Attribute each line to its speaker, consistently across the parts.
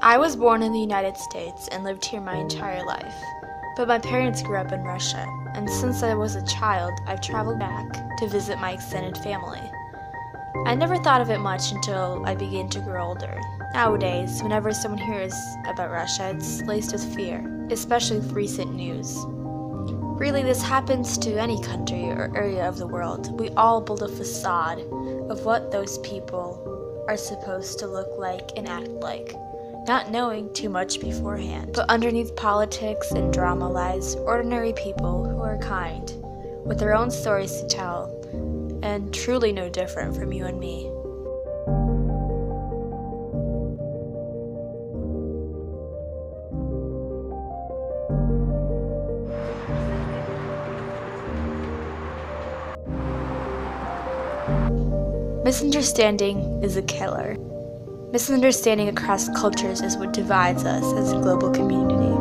Speaker 1: I was born in the United States and lived here my entire life. But my parents grew up in Russia, and since I was a child, I've traveled back to visit my extended family. I never thought of it much until I began to grow older. Nowadays, whenever someone hears about Russia, it's laced with fear, especially with recent news. Really, this happens to any country or area of the world. We all build a facade of what those people are supposed to look like and act like, not knowing too much beforehand. But underneath politics and drama lies ordinary people who are kind, with their own stories to tell, and truly no different from you and me. Misunderstanding is a killer. Misunderstanding across cultures is what divides us as a global community.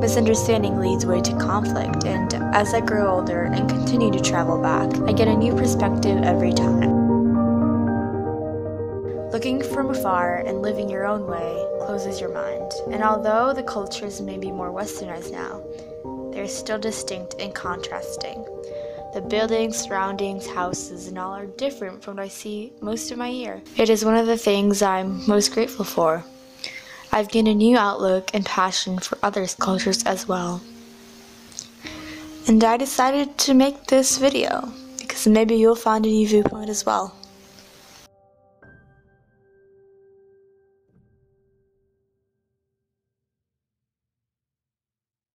Speaker 1: Misunderstanding leads way to conflict, and as I grow older and continue to travel back, I get a new perspective every time. Looking from afar and living your own way closes your mind, and although the cultures may be more westernized now, they're still distinct and contrasting. The buildings, surroundings, houses, and all are different from what I see most of my year. It is one of the things I'm most grateful for. I've gained a new outlook and passion for other cultures as well. And I decided to make this video because maybe you'll find a new viewpoint as well.